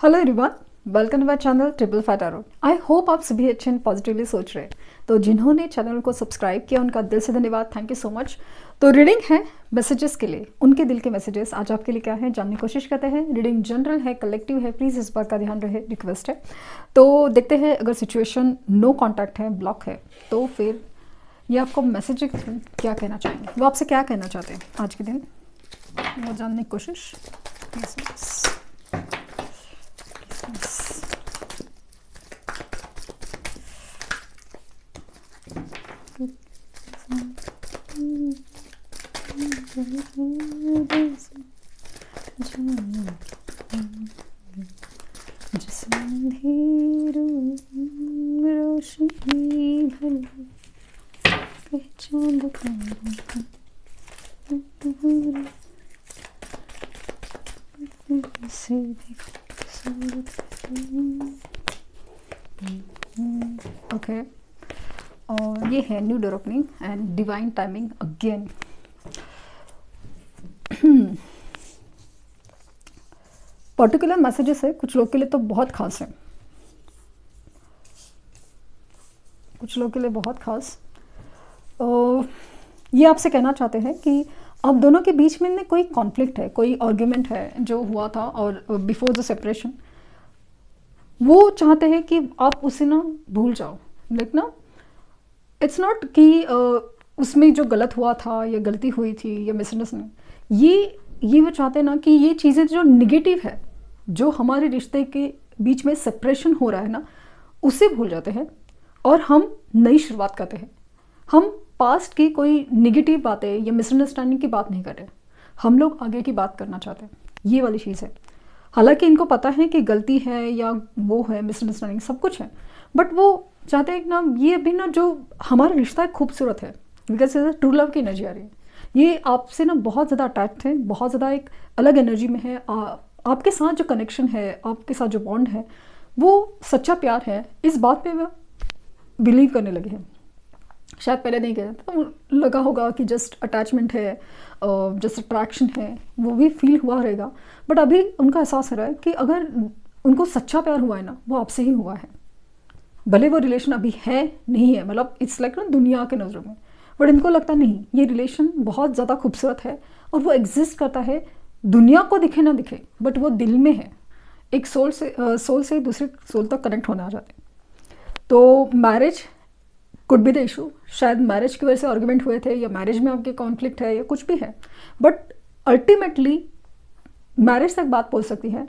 Hello everyone welcome to my channel triple five tarot I hope आप सभी अच्छे and positively सोच रहे तो जिन्होंने चैनल को सब्सक्राइब किया, उनका दिल से धन्यवाद थैंक यू सो मच तो रीडिंग है मैसेजेस के लिए। उनके दिल के मैसेजेस आज आपके लिए क्या है, जानने की कोशिश करते हैं। रीडिंग जनरल है कलेक्टिव है प्लीज़ इस बात का ध्यान रहे रिक्वेस्ट है। तो देखते हैं अगर सिचुएशन नो कॉन्टैक्ट है ब्लॉक है तो फिर ये आपको मैसेज क्या कहना चाहेंगे। वो आपसे क्या कहना चाहते हैं आज के दिन? वो जानने की कोशिश। जिसमें रोशनी भली चाँद ओके और ये है new door opening and divine timing again particular messages है, कुछ लोग के लिए तो बहुत खास है। कुछ लोग के लिए बहुत खास। ये आपसे कहना चाहते हैं कि आप दोनों के बीच में कोई कॉन्फ्लिक्ट है, कोई आर्ग्यूमेंट है जो हुआ था और बिफोर द सेपरेशन वो चाहते हैं कि आप उसे ना भूल जाओ। लाइक ना इट्स नॉट कि उसमें जो गलत हुआ था या गलती हुई थी या मिसअंडरस्टैंडिंग ये ये वो चाहते हैं ना कि ये चीज़ें जो निगेटिव है जो हमारे रिश्ते के बीच में सेपरेशन हो रहा है ना, उसे भूल जाते हैं और हम नई शुरुआत करते हैं। हम पास्ट की कोई निगेटिव बातें या मिसअंडरस्टैंडिंग की बात नहीं कर रहे हम लोग आगे की बात करना चाहते हैं। ये वाली चीज़ है। हालाँकि इनको पता है कि गलती है या वो है मिसअंडरस्टैंडिंग सब कुछ है। बट वो चाहते हैं कि ना, ये अभी ना जो हमारा रिश्ता है, खूबसूरत है। बिकॉज़ इज़ ट्रू लव की एनर्जी आ रही है। ये आपसे ना बहुत ज़्यादा अटैच है, बहुत ज़्यादा एक अलग एनर्जी में है आपके साथ जो कनेक्शन है, आपके साथ जो बॉन्ड है, वो सच्चा प्यार है। इस बात पे वो बिलीव करने लगे हैं। शायद पहले नहीं किया तो लगा होगा कि जस्ट अटैचमेंट है जस्ट अट्रैक्शन है, वो भी फील हुआ रहेगा। बट अभी उनका एहसास हो रहा है कि अगर उनको सच्चा प्यार हुआ है ना, वो आपसे ही हुआ है। भले वो रिलेशन अभी है, नहीं है मतलब इट्स लाइक ना दुनिया के नज़रों में। बट इनको लगता नहीं, ये रिलेशन बहुत ज़्यादा खूबसूरत है और वो एग्जिस्ट करता है दुनिया को दिखे ना दिखे बट वो दिल में है। एक सोल से सोल से दूसरे सोल तक कनेक्ट होना चाहते तो marriage could be the issue शायद मैरिज की वजह से आर्ग्यूमेंट हुए थे, या मैरिज में आपके कॉन्फ्लिक्ट है, या कुछ भी है। बट अल्टीमेटली मैरिज तक बात बोल सकती है,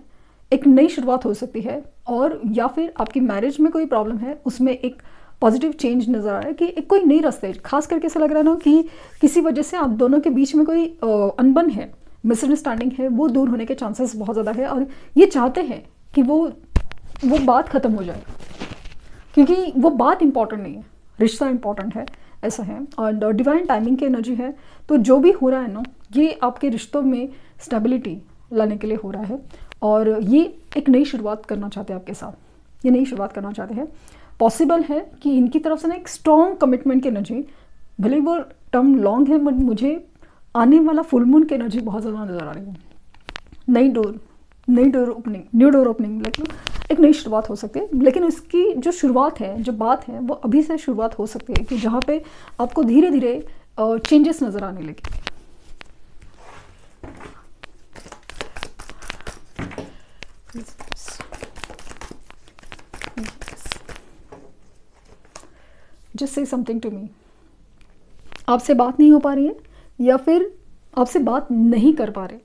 एक नई शुरुआत हो सकती है, और या फिर आपकी मैरिज में कोई प्रॉब्लम है, उसमें एक पॉजिटिव चेंज नज़र आ रहा है कि एक कोई नई रास्ते। खास करके ऐसा लग रहा है ना कि किसी वजह से आप दोनों के बीच में कोई अनबन है। मिसअंडरस्टैंडिंग है, वो दूर होने के चांसेस बहुत ज़्यादा है और ये चाहते हैं कि वो वो बात ख़त्म हो जाए। क्योंकि वो बात इंपॉर्टेंट नहीं है, रिश्ता इंपॉर्टेंट है, ऐसा है। और डिवाइन टाइमिंग की एनर्जी है। तो जो भी हो रहा है ना, ये आपके रिश्तों में स्टेबिलिटी लाने के लिए हो रहा है। और ये एक नई शुरुआत करना चाहते हैं आपके साथ। ये नई शुरुआत करना चाहते हैं। पॉसिबल है कि इनकी तरफ़ से ना एक स्ट्रॉन्ग कमिटमेंट की एनर्जी भले वो टर्म लॉन्ग है बट मुझे आने वाला फुल मून की एनर्जी बहुत ज़्यादा नज़र आ रही है। नई डोर नई door opening new door opening like एक नई शुरुआत हो सकती है। लेकिन इसकी जो शुरुआत है, जो बात है, वो अभी से शुरुआत हो सकती है कि जहाँ पे आपको धीरे धीरे चेंजेस नज़र आने लगे। Just say something to me आपसे बात नहीं हो पा रही है? या फिर आपसे बात नहीं कर पा रहे।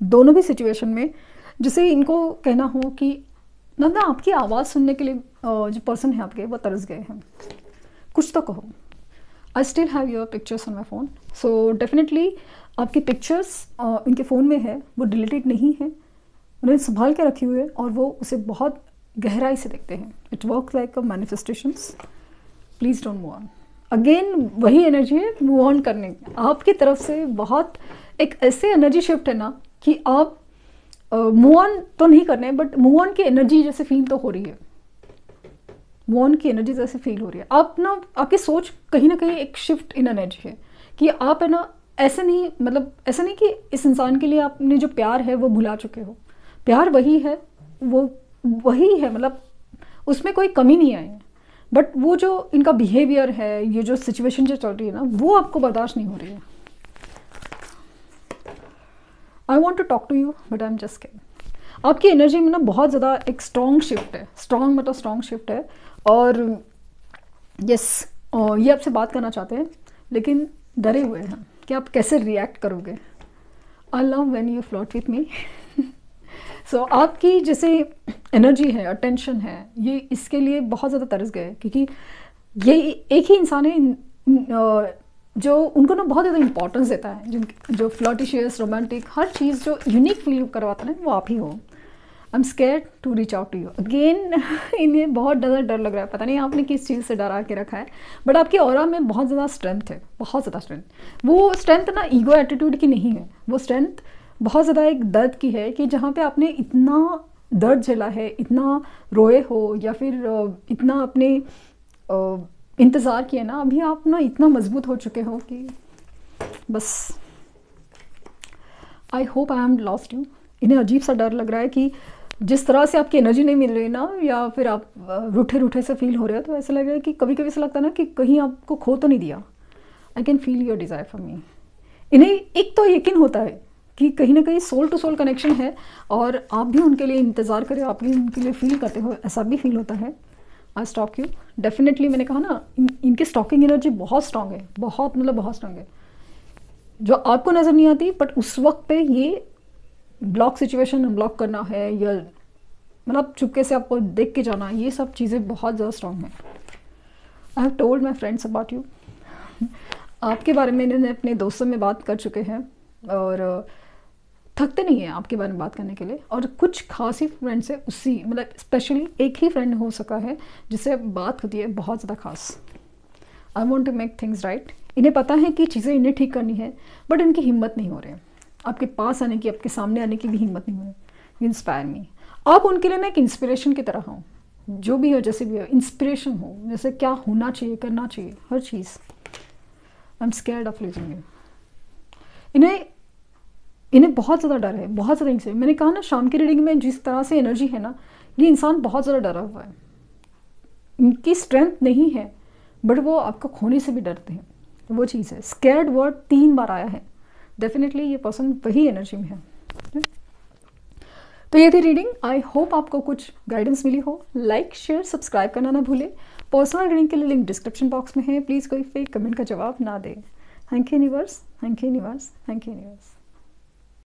दोनों भी सिचुएशन में, जिसे इनको कहना हो कि, नंदा, आपकी आवाज़ सुनने के लिए जो पर्सन है आपके, वो तरस गए हैं। कुछ तो कहो। I still have your pictures on my phone so definitely आपकी पिक्चर्स इनके फ़ोन में है, वो डिलीटेड नहीं है। उन्हें संभाल के रखी हुई है और वो उसे बहुत गहराई से देखते हैं। It work like a manifestations please don't move on again वही एनर्जी है मूव ऑन करने आपकी तरफ़ से बहुत एक ऐसे एनर्जी शिफ्ट है ना कि आप मूव ऑन तो नहीं करने बट मूव ऑन की एनर्जी जैसे फील तो हो रही है। मूव ऑन की एनर्जी जैसे फील हो रही है। आप ना, आपकी सोच कहीं ना कहीं एक शिफ्ट इन एनर्जी है कि आप है ना, ऐसे नहीं मतलब ऐसा नहीं कि इस इंसान के लिए आपने जो प्यार है वो भुला चुके हो। प्यार वही है, वो, वही है मतलब उसमें कोई कमी नहीं आई बट वो जो इनका बिहेवियर है, ये जो सिचुएशन जो चल रही है ना, वो आपको बर्दाश्त नहीं हो रही है। I want to talk to you but I am just के आपकी एनर्जी में ना बहुत ज़्यादा एक स्ट्रॉन्ग शिफ्ट है। स्ट्रॉन्ग मतलब स्ट्रॉन्ग शिफ्ट है। और यस ये आपसे बात करना चाहते हैं, लेकिन डरे हुए हैं। कि आप कैसे रिएक्ट करोगे? I love when you flirt with me so so, आपकी जैसे एनर्जी है अटेंशन है ये इसके लिए बहुत ज़्यादा तरस गए क्योंकि ये एक ही इंसान है जो उनको ना बहुत ज़्यादा इंपॉर्टेंस देता है जिन जो फ्लॉटिशियस रोमांटिक हर चीज़ जो यूनिक फील करवाता है वो आप ही हो। I am scare to reach out to you again इन्हें बहुत ज़्यादा डर लग रहा है। पता नहीं आपने किस चीज़ से डरा के रखा है बट आपकी और में बहुत ज़्यादा स्ट्रेंथ है बहुत ज़्यादा स्ट्रेंथ वो स्ट्रेंथ ना ईगो एटीट्यूड की नहीं है वो स्ट्रेंथ बहुत ज़्यादा एक दर्द की है कि जहाँ पे आपने इतना दर्द झेला है, इतना रोए हो या फिर इतना अपने इंतज़ार किया ना, अभी आप ना इतना मज़बूत हो चुके हो कि बस। I hope I am lost you इन्हें अजीब सा डर लग रहा है कि जिस तरह से आपकी एनर्जी नहीं मिल रही ना, या फिर आप रूठे रूठे से फील हो रहे हो तो ऐसा लग रहा है कि कभी कभी ऐसा लगता है ना कि कहीं आपको खो तो नहीं दिया। I can feel your desire for me इन्हें एक तो यकीन होता है कि कहीं ना कहीं सोल टू सोल कनेक्शन है और आप भी उनके लिए इंतज़ार करें आप भी उनके लिए फील करते हो ऐसा भी फील होता है। आई स्टॉक यू डेफिनेटली मैंने कहा ना इन, इनकी स्टॉकिंग एनर्जी बहुत स्ट्रांग है बहुत मतलब बहुत स्ट्रांग है। जो आपको नज़र नहीं आती बट उस वक्त पे ये ब्लॉक सिचुएशन ब्लॉक करना है या मतलब चुपके से आपको देख के जाना ये सब चीज़ें बहुत ज़्यादा स्ट्रांग हैं। I have told my friends about you आपके बारे में इन्होंने अपने दोस्तों में बात कर चुके हैं और थकते नहीं हैं आपके बारे में बात करने के लिए। और कुछ खास ही फ्रेंड्स है उसी मतलब स्पेशली एक ही फ्रेंड हो सका है जिससे बात होती है बहुत ज़्यादा खास। I want to make things right इन्हें पता है कि चीज़ें इन्हें ठीक करनी है बट इनकी हिम्मत नहीं हो रही है। आपके पास आने की, आपके सामने आने की भी हिम्मत नहीं हो रही इंस्पायर मी आप उनके लिए ना एक इंस्पिरेशन की तरह हो। जो भी हो, जैसे भी हो इंस्पिरेशन हो। जैसे क्या होना चाहिए, करना चाहिए, हर चीज़। I am scared of losing you इन्हें इन्हें बहुत ज़्यादा डर है, बहुत ज़्यादा इनसे मैंने कहा ना, शाम की रीडिंग में जिस तरह से एनर्जी है ना, ये इंसान बहुत ज़्यादा डरा हुआ है। इनकी स्ट्रेंथ नहीं है बट वो आपको खोने से भी डरते हैं। वो चीज़ है। स्केर्ड वर्ड तीन बार आया है। डेफिनेटली ये पर्सन वही एनर्जी में है। तो ये थी रीडिंग आई होप आपको कुछ गाइडेंस मिली हो। लाइक शेयर सब्सक्राइब करना ना भूले। पर्सनल रीडिंग के लिए लिंक डिस्क्रिप्शन बॉक्स में है। प्लीज़ कोई फेक कमेंट का जवाब ना दे। Thank you universe thank you universe thank you universe